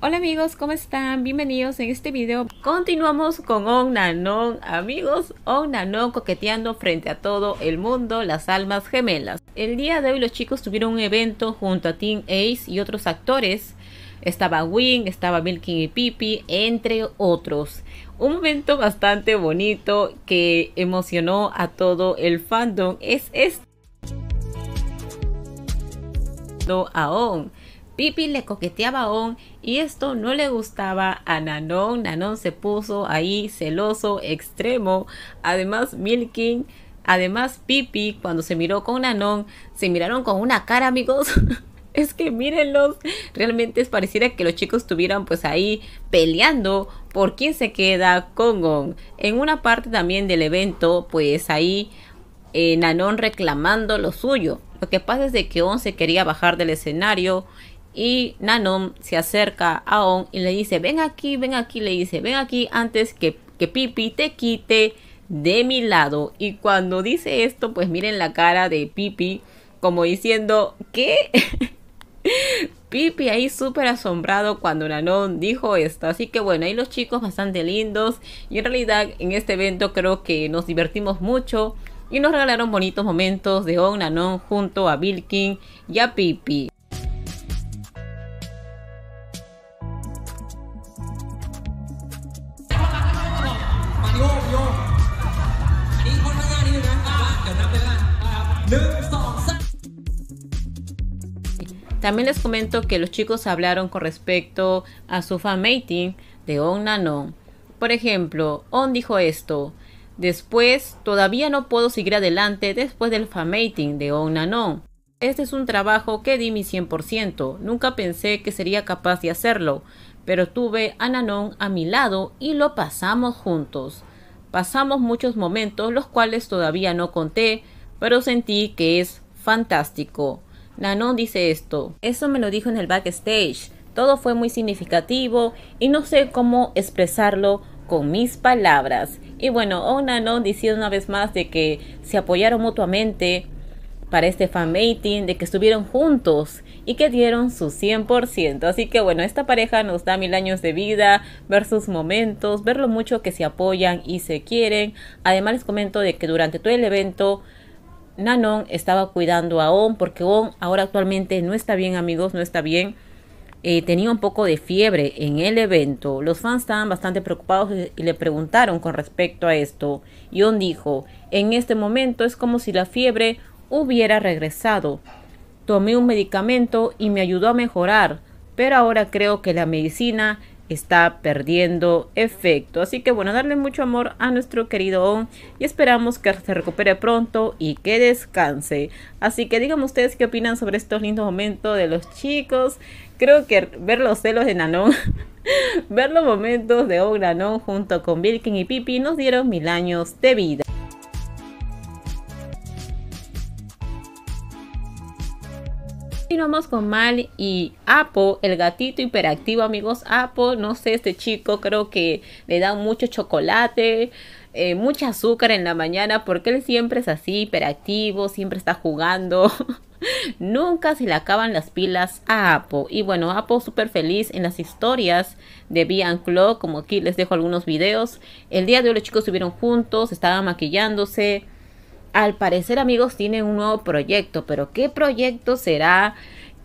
Hola amigos, ¿cómo están? Bienvenidos en este video. Continuamos con On Nanon, amigos. On Nanon coqueteando frente a todo el mundo, las almas gemelas. El día de hoy los chicos tuvieron un evento junto a Team Ace y otros actores. Estaba Wing, estaba Milky y Pipi, entre otros. Un momento bastante bonito que emocionó a todo el fandom es este. A On Pipi le coqueteaba a On y esto no le gustaba a Nanon. Nanon se puso ahí celoso, extremo. Además, Milking, además Pipi, cuando se miró con Nanon, se miraron con una cara, amigos. es que mírenlos, realmente es pareciera que los chicos estuvieran pues ahí peleando por quién se queda con On. En una parte también del evento, pues ahí eh, Nanon reclamando lo suyo. Lo que pasa es de que On se quería bajar del escenario y Nanon se acerca a On y le dice, ven aquí, ven aquí, le dice, ven aquí antes que, que Pipi te quite de mi lado. Y cuando dice esto, pues miren la cara de Pipi como diciendo, ¿qué? Pipi ahí súper asombrado cuando Nanon dijo esto. Así que bueno, ahí los chicos bastante lindos. Y en realidad en este evento creo que nos divertimos mucho. Y nos regalaron bonitos momentos de On Nanon junto a Bilkin y a Pipi. También les comento que los chicos hablaron con respecto a su fanmating de On Nanon. Por ejemplo, On dijo esto. Después, todavía no puedo seguir adelante después del fanmating de On Nanon. Este es un trabajo que di mi 100%. Nunca pensé que sería capaz de hacerlo, pero tuve a Nanon a mi lado y lo pasamos juntos. Pasamos muchos momentos los cuales todavía no conté, pero sentí que es fantástico. Nanon dice esto. Eso me lo dijo en el backstage. Todo fue muy significativo y no sé cómo expresarlo con mis palabras. Y bueno, oh Nanon diciendo una vez más de que se apoyaron mutuamente para este fanmating, de que estuvieron juntos y que dieron su 100%. Así que bueno, esta pareja nos da mil años de vida, ver sus momentos, ver lo mucho que se apoyan y se quieren. Además les comento de que durante todo el evento Nanon estaba cuidando a On porque On ahora actualmente no está bien amigos, no está bien. Eh, tenía un poco de fiebre en el evento. Los fans estaban bastante preocupados y le preguntaron con respecto a esto. Y On dijo, en este momento es como si la fiebre hubiera regresado. Tomé un medicamento y me ayudó a mejorar, pero ahora creo que la medicina está perdiendo efecto. Así que bueno, darle mucho amor a nuestro querido On y esperamos que se recupere pronto y que descanse. Así que díganme ustedes qué opinan sobre estos lindos momentos de los chicos. Creo que ver los celos de Nanon, ver los momentos de On Nanon junto con Birkin y Pipi nos dieron mil años de vida. Continuamos con Mal y Apo, el gatito hiperactivo, amigos. Apo, no sé, este chico creo que le da mucho chocolate, eh, mucha azúcar en la mañana, porque él siempre es así, hiperactivo, siempre está jugando. Nunca se le acaban las pilas a Apo. Y bueno, Apo súper feliz en las historias de Bian Clo, como aquí les dejo algunos videos. El día de hoy los chicos estuvieron juntos, estaban maquillándose al parecer amigos tienen un nuevo proyecto, pero ¿qué proyecto será?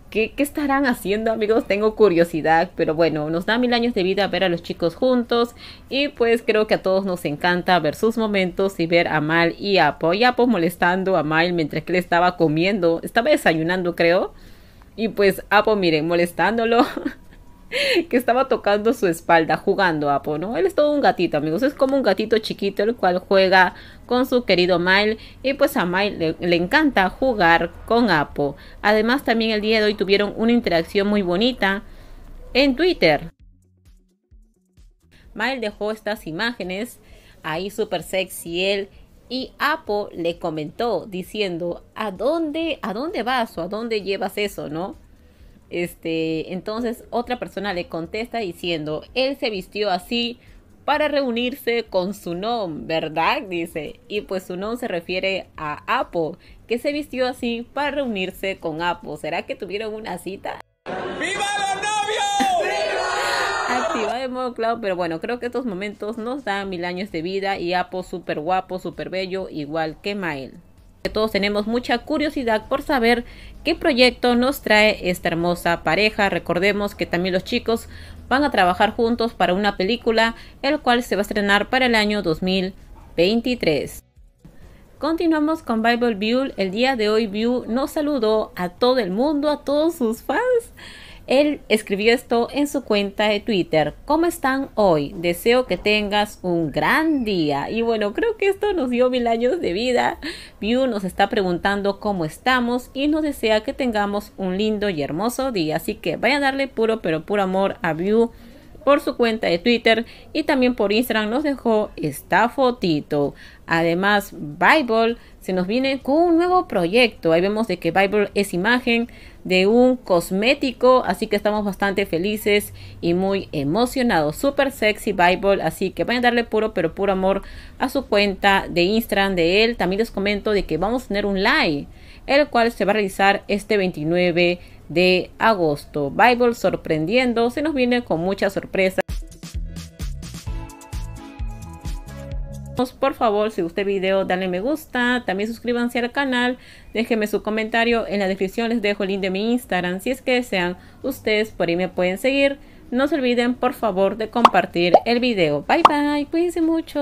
¿Qué, estarán haciendo amigos? Tengo curiosidad, pero bueno, nos da mil años de vida ver a los chicos juntos y pues creo que a todos nos encanta ver sus momentos y ver a Mal y Apo. Y Apo molestando a Mal mientras que él estaba comiendo, estaba desayunando creo. Y pues Apo, miren, molestándolo. que estaba tocando su espalda jugando Apo, ¿no? Él es todo un gatito, amigos. Es como un gatito chiquito el cual juega con su querido Mile y pues a Mile le, encanta jugar con Apo. Además también el día de hoy tuvieron una interacción muy bonita en Twitter. Mile dejó estas imágenes ahí súper sexy él y Apo le comentó diciendo ¿a dónde, a dónde vas o a dónde llevas eso, no? Este, entonces otra persona le contesta diciendo, él se vistió así para reunirse con su nom, ¿verdad? Dice. Y pues su nom se refiere a Apo, que se vistió así para reunirse con Apo. ¿Será que tuvieron una cita? ¡Viva los novios! ¡Viva! modo Cloud, pero bueno, creo que estos momentos nos dan mil años de vida y Apo súper guapo, súper bello, igual que Mael. Todos tenemos mucha curiosidad por saber qué proyecto nos trae esta hermosa pareja. Recordemos que también los chicos van a trabajar juntos para una película, el cual se va a estrenar para el año 2023. Continuamos con Bible View. El día de hoy View nos saludó a todo el mundo, a todos sus fans. Él escribió esto en su cuenta de Twitter. ¿Cómo están hoy? Deseo que tengas un gran día. Y bueno, creo que esto nos dio mil años de vida. View nos está preguntando cómo estamos y nos desea que tengamos un lindo y hermoso día. Así que vayan a darle puro pero puro amor a View por su cuenta de Twitter y también por Instagram nos dejó esta fotito. Además, Bible se nos viene con un nuevo proyecto. Ahí vemos de que Bible es imagen de un cosmético, así que estamos bastante felices y muy emocionados. Super sexy Bible, así que vayan a darle puro pero puro amor a su cuenta de Instagram de él. También les comento de que vamos a tener un live, el cual se va a realizar este 29 de agosto. Bible sorprendiendo, se nos viene con muchas sorpresas. Por favor, si gusta el video, dale me gusta, también suscríbanse al canal, déjenme su comentario, en la descripción les dejo el link de mi Instagram, si es que desean, ustedes por ahí me pueden seguir. No se olviden, por favor, de compartir el video. Bye bye, cuídense mucho.